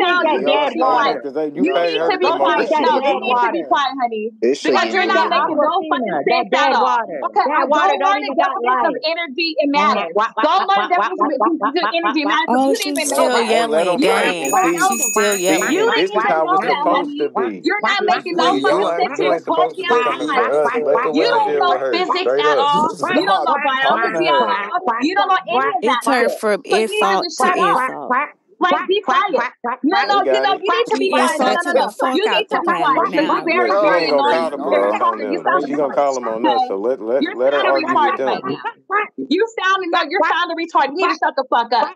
sound that you need dead to be water. quiet. You You need to be to come on quiet. No, you need to be quiet, honey. Because you're not making no fucking that sense at all. Okay, That go water learn don't the even got definition of energy and matter. Go learn the definition of of energy and matter Oh, she's didn't even know still that. Hey, let yelling. You Dang, even See, know she's still see, You yelling. this is even how know it's that, supposed honey. to be. You're not making no Wait, See, you fucking y'all. sense. you You're ain't supposed to talking be out of coming line. for us. Let the You women don't know physics at all. You don't know biology at all. You don't know any of It that turned shit. from So you need to insult to insult. Like, be quiet. No, no, We you know, you need to be quiet. No, no, no, no. You need to be quiet you're very, very annoying. call the You're police on sounding, you're them. gonna call them on us. So let let You're let her argue with them. You sounding no, you're sounding retarded. You need to shut the fuck up.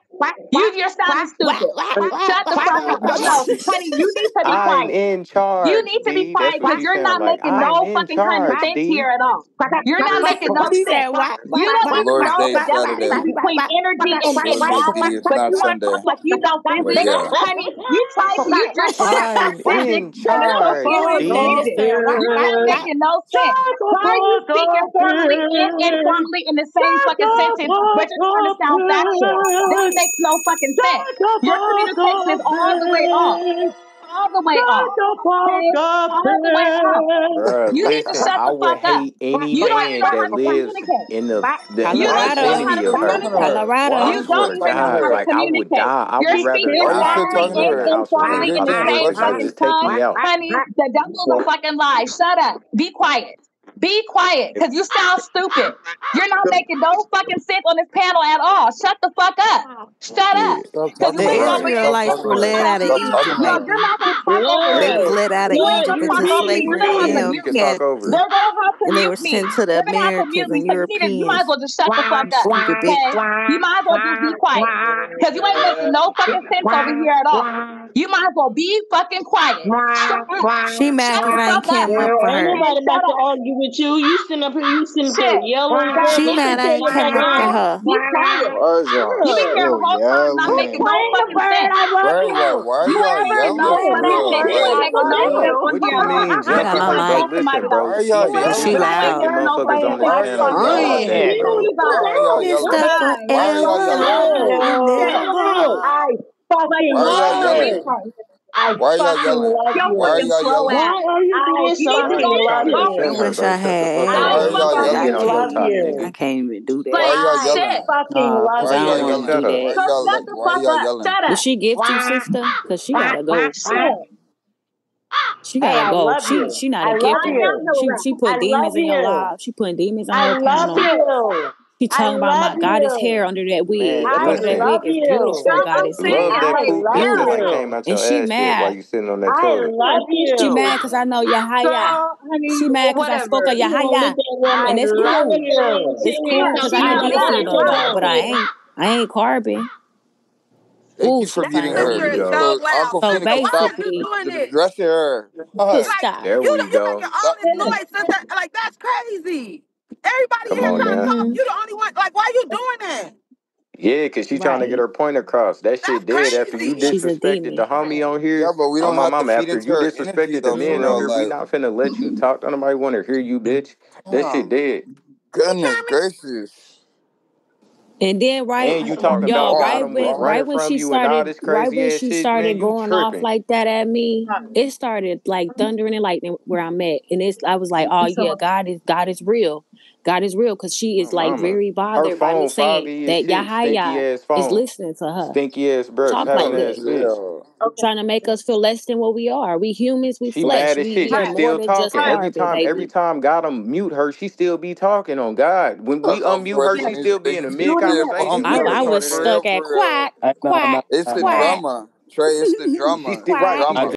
You you're sounding stupid. Shut the fuck up. No, no, honey, you need to be I'm quiet. in You need to be D. quiet because you you're not like. making I'm no in fucking kind of sense D. here at all. You're not making no sense. You don't The even Lord's know the definition between energy and, Well, and it must be. matter, It's but not you want to Sunday. talk like you know But physics. yeah. Honey, you try to, you, you're I'm in but it's so charge, serious The over leader D. here. said, what? You're not making no sense. Why are you speaking formally and informally in the same fucking sentence, but you're trying to sound factual? That makes no fucking sense. Your communication is all the way off. All the way off. Okay? All the way off. Bruh, You need to shut the fuck up. hate any You don't even man know how that to lives communicate. in the the You don't even know Colorado. how vicinity to of her. communicate. Colorado. Why You you I swear don't still to even talking to know God, how to her? like I communicate. die. I You're would rather speaking Why you die still formally talking to before and her her? house was informally burning. in the This same bitch trying to fucking just take tongue. me out. Honey, the devil's a fucking lie. Shut up. Be quiet. Be quiet, because you sound stupid. You're not making no fucking sense on this panel at all. Shut the fuck up. Shut up. Because you talking The to sitting over her. here Stop Israelites talking were to talking, her. led out of Stop talking. talking Egypt, to No, her. you're not going to talk over They her. was Look, led out of You ain't look, Egypt going to you into talk over me. speaking You're slavery, going to and have to Then them we mute could me. talk had, over. They're going to have to and they were sent to the They're going to have to Americans and So you need to, you might as well just shut the fuck up. Okay? You might as well just be quiet. Because you ain't making no fucking sense over here at all. You might as well be fucking quiet. She mad Shut because I ain't fuck up. came up for her. Okay? nobody about to argue with you. You sitting up here, you sitting up here yelling. She mad I ain't little came back up for her. Be quiet. Y'all been here the still whole time not making no fucking sense. Why y'all? you. Why You y'all ain't making no yelling for fucking real? sense. Bird, You ain't I Like, making love no sense you. on What do you mean She got my Somebody her? call Bro, mic. somebody listen, why else. bro. She y'all You ain't mad She making because yelling? we no loud. taking sense on motherfuckers on this Why are Somebody panel y'all call and me. y'all yelling? shit, Friend. bro. Why are y'all It's yelling? the Hi. Why are y'all forever yelling? and Oh, ever. I fucking Why are you y'all love need to be you. yelling? quiet. I Why are y'all fucking yelling? love Your Why are you. y'all yelling? Why are you You being need so to Nah, go you fucking sit. trying to Go loving? I wish. I had fuck go up. Why are AI. y'all fucking Cause You I get yelling? on sit. your love can't. top, I you. nigga. can't even do that. are Like, y'all I yelling? fucking love cause Why I don't y'all Man, want to you. yelling? do shut up. that. Why are y'all the Why are fuck y'all up. yelling? Shut Did she gift you, sister? Cause she gotta go. She gotta I go. She you. she not I a love I gifter. am you. She she put love demons in your life. She put demons on I her love panel. You. She I talking about my love goddess hair under that wig. Man, I Under that listen. wig love is beautiful, Shut up goddess saying hair. Love that poop love beautiful Hillary. that came you. out And your she ass cheek while mad. you sitting on that I toilet. love She mad cause I know Yahaya. Girl, honey, She mad cause I spoke of whatever. You don't Yahaya. look at woman. And it's cool. It's cool cause I I can me get love through looking you. though, for though. that But I ain't. I ain't carbon. Thank Ooh, you for That muting finally There her. we sister is muted. go. so So loud. Uncle So Finna can Why stop are you basically, doing dressing her. just God. There You we go. all Stop. this noise, sister. Like that's crazy. Everybody Come else on not now. talking. Mm-hmm. You the only one. Like, why you doing that? Yeah, cause she trying to get her point across. That That's shit dead after you crazy. She's a disrespected the homie on Yeah, here. but we On don't my have to mom, feed after into you her energy disrespected the though, for men on real. here, we. Like, not finna let you talk. Don't nobody wanna hear you, bitch. That shit damn, dead. Goodness gracious. And then right, And you talking y'all, about right them was when right running when from she you and all started, this right crazy when ass she shit, man. started You going off tripping. like that at me, it started like thundering and lightning where I'm at, and it's I was like, oh yeah, God is God is real, God is real, because she is like mama. very Her bothered by me saying foggy as that shit. Stinky Yahaya is listening to her Stinky ass breath. talk like Having ass bitch. trying to make us feel less than what we are. We humans, we She flesh, mad as we shit. we She still talking. Every carbon, time, every baby. time gotta mute her, she still be talking on God. When we Look, unmute her, she still be in a Do mid it can't again. conversation. I Her Do unmute it I was retarded for ass. real, stuck at for quack, quack, It's the quack. drama, Trey. It's the drama.